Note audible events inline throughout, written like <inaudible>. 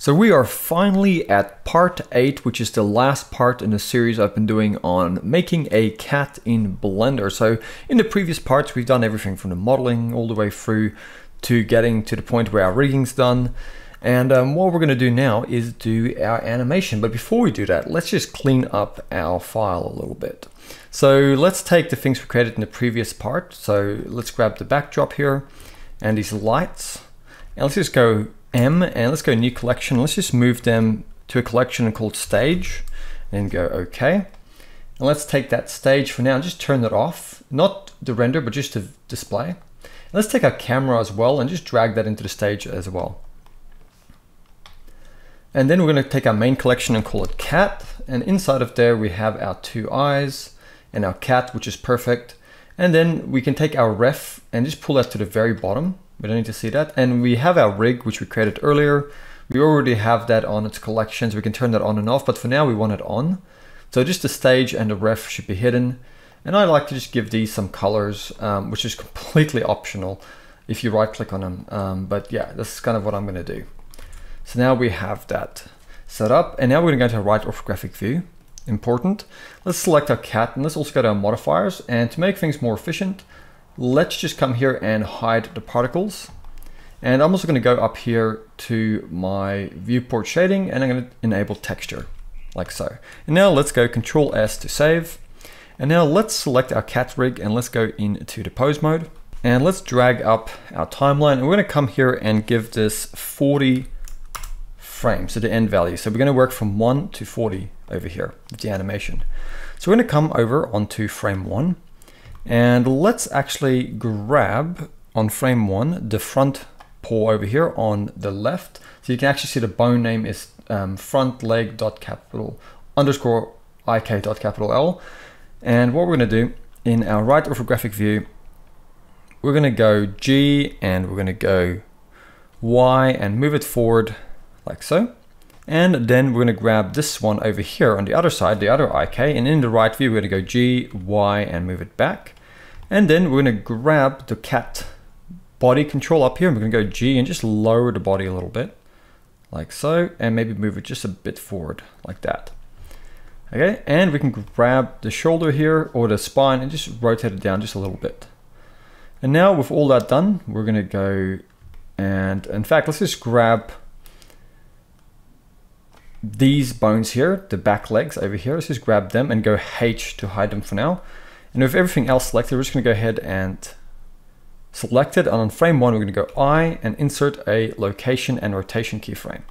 So we are finally at part 8, which is the last part in the series I've been doing on making a cat in Blender. So in the previous parts, we've done everything from the modeling all the way through to getting to the point where our rigging's done. And um, what we're going to do now is do our animation. But before we do that, let's just clean up our file a little bit. So let's take the things we created in the previous part. So let's grab the backdrop here and these lights. And let's just go M and let's go new collection. Let's just move them to a collection called stage and go okay. And let's take that stage for now and just turn that off. Not the render, but just the display. And let's take our camera as well and just drag that into the stage as well. And then we're going to take our main collection and call it cat. And inside of there, we have our two eyes and our cat, which is perfect. And then we can take our ref and just pull that to the very bottom. We don't need to see that. And we have our rig, which we created earlier. We already have that on its collections. We can turn that on and off, but for now we want it on. So just the stage and the ref should be hidden. And I like to just give these some colors, um, which is <laughs> completely optional if you right click on them. Um, but yeah, this is kind of what I'm gonna do. So now we have that set up and now we're gonna go to our right orthographic view. Important. Let's select our cat and let's also go to our modifiers. And to make things more efficient, let's just come here and hide the particles. And I'm also going to go up here to my viewport shading and I'm going to enable texture like so. And now let's go control S to save. And now let's select our cat rig and let's go into the pose mode. And let's drag up our timeline and we're going to come here and give this 40 frames to the end value. So we're going to work from 1 to 40 over here with the animation. So we're going to come over onto frame 1 and let's actually grab on frame one, the front paw over here on the left. So you can actually see the bone name is um, front leg dot capital underscore ik dot capital L. And what we're gonna do in our right orthographic view, we're gonna go G and we're gonna go Y and move it forward like so. And then we're gonna grab this one over here on the other side, the other IK, and in the right view, we're gonna go G, Y, and move it back. And then we're gonna grab the cat body control up here. And we're gonna go G and just lower the body a little bit like so, and maybe move it just a bit forward like that. Okay, and we can grab the shoulder here or the spine and just rotate it down just a little bit. And now with all that done, we're gonna go and in fact, let's just grab these bones here, the back legs over here. Let's just grab them and go H to hide them for now. And with everything else selected, we're just gonna go ahead and select it. And on frame one, we're gonna go I and insert a location and rotation keyframe.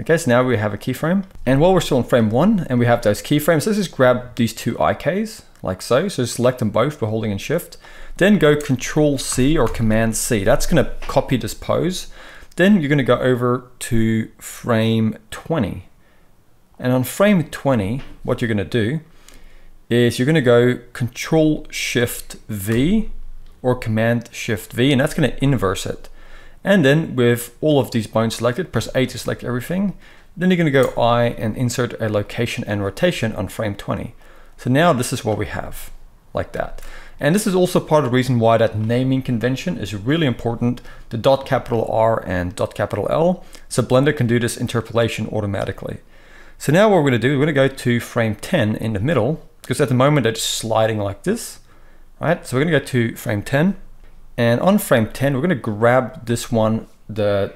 Okay, so now we have a keyframe. And while we're still in frame one and we have those keyframes, let's just grab these two IKs like so. So select them both by holding in shift. Then go control C or command C. That's gonna copy this pose. Then you're gonna go over to frame 20. And on frame 20, what you're gonna do is you're going to go Control Shift V or Command Shift V, and that's going to inverse it. And then with all of these bones selected, press A to select everything. Then you're going to go I and insert a location and rotation on frame 20. So now this is what we have, like that. And this is also part of the reason why that naming convention is really important, the dot capital R and dot capital L, so Blender can do this interpolation automatically. So now what we're going to do, we're to go to frame 10 in the middle, because at the moment they're just sliding like this, right? So we're gonna go to frame 10, and on frame 10, we're gonna grab this one, the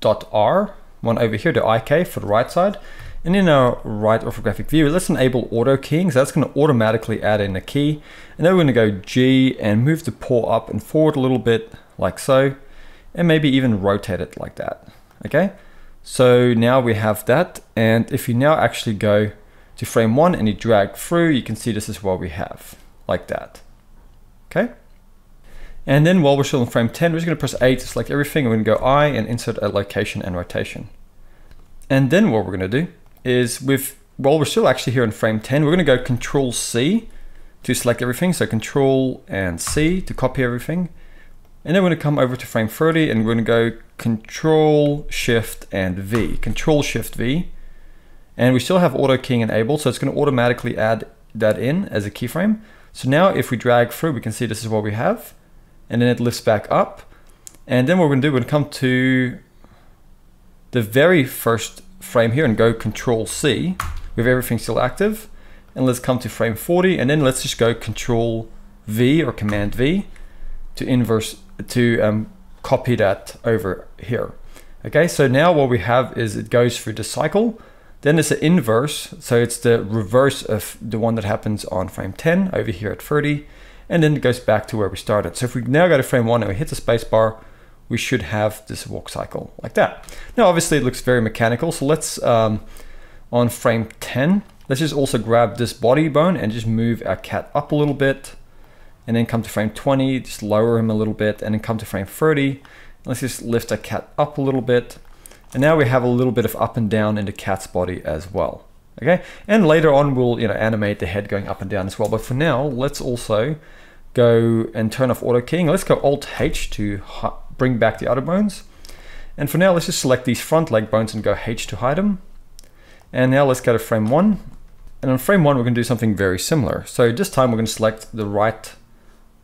dot R, one over here, the IK for the right side, and in our right orthographic view, let's enable auto keying, so that's gonna automatically add in a key, and then we're gonna go G and move the paw up and forward a little bit, like so, and maybe even rotate it like that, okay? So now we have that, and if you now actually go to frame one and you drag through, you can see this is what we have, like that. Okay. And then while we're still in frame 10, we're just gonna press A to select everything. And we're gonna go I and insert a location and rotation. And then what we're gonna do is with, while we're still actually here in frame 10, we're gonna go Control C to select everything. So Control and C to copy everything. And then we're gonna come over to frame 30 and we're gonna go Control Shift and V. Control Shift V and we still have auto keying enabled, so it's going to automatically add that in as a keyframe. So now if we drag through, we can see this is what we have. And then it lifts back up. And then what we're going to do, we're to come to the very first frame here and go control C with everything still active. And let's come to frame 40 and then let's just go control V or command V to inverse, to um, copy that over here. Okay, so now what we have is it goes through the cycle, then it's an inverse, so it's the reverse of the one that happens on frame 10 over here at 30, and then it goes back to where we started. So if we now go to frame one and we hit the spacebar, we should have this walk cycle like that. Now, obviously it looks very mechanical. So let's, um, on frame 10, let's just also grab this body bone and just move our cat up a little bit and then come to frame 20, just lower him a little bit and then come to frame 30. Let's just lift our cat up a little bit. And now we have a little bit of up and down in the cat's body as well. Okay, and later on we'll you know animate the head going up and down as well. But for now, let's also go and turn off auto keying. Let's go Alt H to bring back the other bones. And for now, let's just select these front leg bones and go H to hide them. And now let's go to frame one. And on frame one, we're gonna do something very similar. So this time we're gonna select the right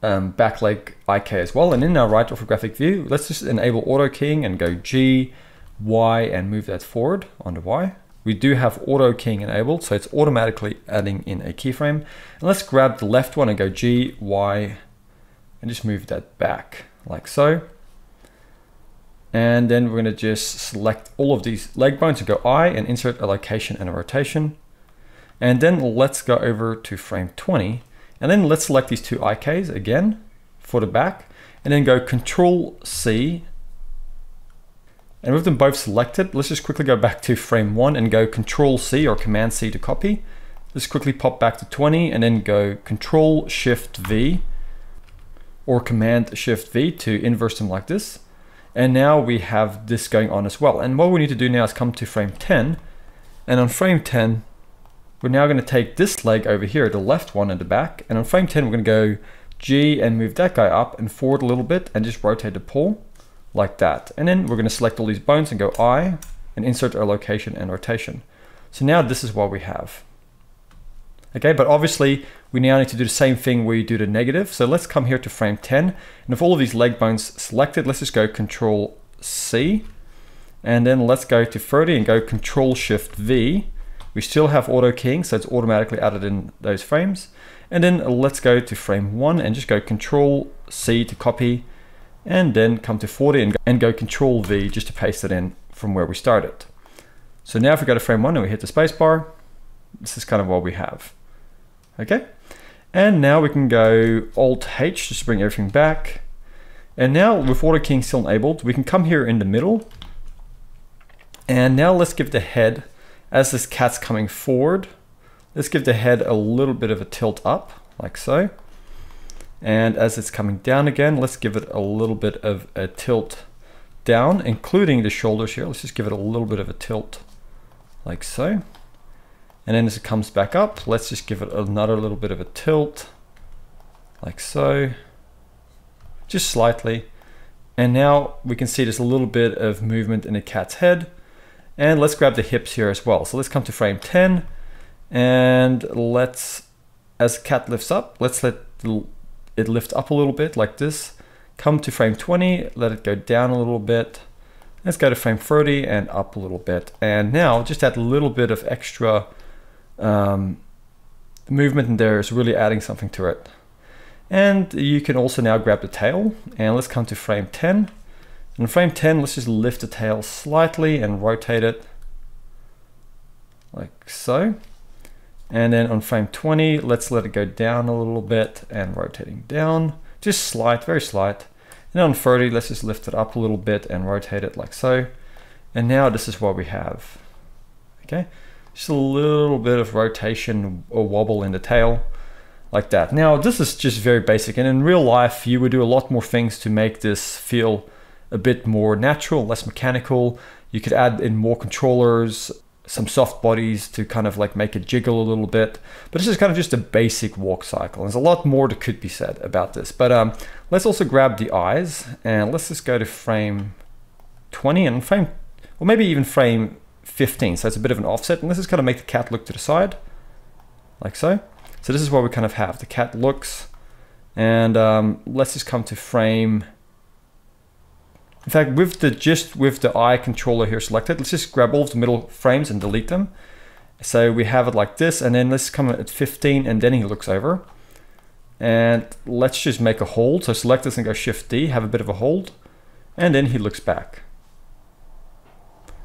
um, back leg IK as well. And in our right orthographic view, let's just enable auto keying and go G, Y, and move that forward on the Y. We do have auto keying enabled, so it's automatically adding in a keyframe. And let's grab the left one and go G, Y, and just move that back like so. And then we're gonna just select all of these leg bones and go I and insert a location and a rotation. And then let's go over to frame 20. And then let's select these two IKs again for the back and then go Control C and with them both selected, let's just quickly go back to frame one and go Control C or Command C to copy. Let's quickly pop back to 20 and then go Control Shift V or Command Shift V to inverse them like this. And now we have this going on as well. And what we need to do now is come to frame 10. And on frame 10, we're now going to take this leg over here, the left one in the back. And on frame 10, we're going to go G and move that guy up and forward a little bit and just rotate the pull like that. And then we're going to select all these bones and go I and insert our location and rotation. So now this is what we have. Okay, but obviously we now need to do the same thing we do the negative. So let's come here to frame 10. And if all of these leg bones selected, let's just go control C. And then let's go to 30 and go control shift V. We still have auto keying, so it's automatically added in those frames. And then let's go to frame one and just go control C to copy and then come to 40 and go, and go control V just to paste it in from where we started. So now if we go to frame one and we hit the spacebar, this is kind of what we have. Okay. And now we can go Alt H just to bring everything back. And now with auto keying still enabled, we can come here in the middle. And now let's give the head, as this cat's coming forward, let's give the head a little bit of a tilt up, like so. And as it's coming down again, let's give it a little bit of a tilt down, including the shoulders here. Let's just give it a little bit of a tilt like so. And then as it comes back up, let's just give it another little bit of a tilt like so, just slightly. And now we can see there's a little bit of movement in the cat's head. And let's grab the hips here as well. So let's come to frame 10 and let's, as cat lifts up, let's let the it lift up a little bit like this. Come to frame 20, let it go down a little bit. Let's go to frame 30 and up a little bit. And now just add a little bit of extra um, movement in there is really adding something to it. And you can also now grab the tail and let's come to frame 10. In frame 10, let's just lift the tail slightly and rotate it like so. And then on frame 20, let's let it go down a little bit and rotating down, just slight, very slight. And on 30, let's just lift it up a little bit and rotate it like so. And now this is what we have. Okay, just a little bit of rotation or wobble in the tail like that. Now this is just very basic and in real life you would do a lot more things to make this feel a bit more natural, less mechanical. You could add in more controllers, some soft bodies to kind of like make it jiggle a little bit. But this is kind of just a basic walk cycle. There's a lot more that could be said about this. But um, let's also grab the eyes and let's just go to frame 20 and frame, or maybe even frame 15. So it's a bit of an offset. And let's just kind of make the cat look to the side like so. So this is what we kind of have. The cat looks and um, let's just come to frame In fact, with the just with the eye controller here selected, let's just grab all of the middle frames and delete them. So we have it like this, and then let's come at 15, and then he looks over. And let's just make a hold. So select this and go Shift D, have a bit of a hold, and then he looks back.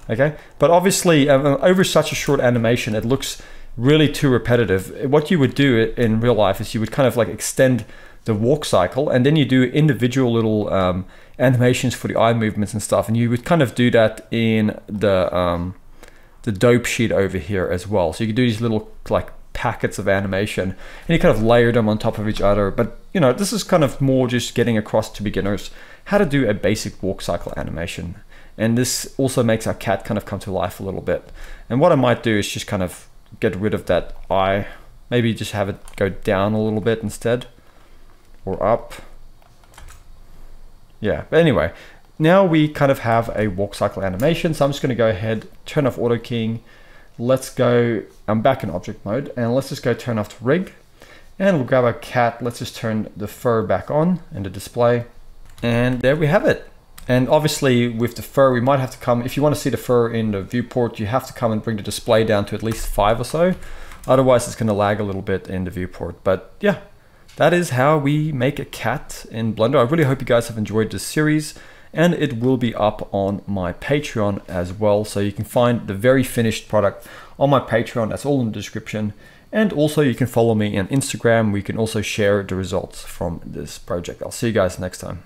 Okay, but obviously um, over such a short animation, it looks really too repetitive. What you would do in real life is you would kind of like extend the walk cycle and then you do individual little um, animations for the eye movements and stuff. And you would kind of do that in the, um, the dope sheet over here as well. So you could do these little like packets of animation and you kind of layer them on top of each other. But you know, this is kind of more just getting across to beginners how to do a basic walk cycle animation. And this also makes our cat kind of come to life a little bit. And what I might do is just kind of get rid of that eye. Maybe just have it go down a little bit instead or up. Yeah, but anyway, now we kind of have a walk cycle animation. So I'm just gonna go ahead, turn off auto keying. Let's go, I'm back in object mode and let's just go turn off to rig. And we'll grab our cat. Let's just turn the fur back on and the display. And there we have it. And obviously with the fur, we might have to come, if you want to see the fur in the viewport, you have to come and bring the display down to at least five or so. Otherwise it's going to lag a little bit in the viewport. But yeah, that is how we make a cat in Blender. I really hope you guys have enjoyed this series and it will be up on my Patreon as well. So you can find the very finished product on my Patreon. That's all in the description. And also you can follow me on Instagram. We can also share the results from this project. I'll see you guys next time.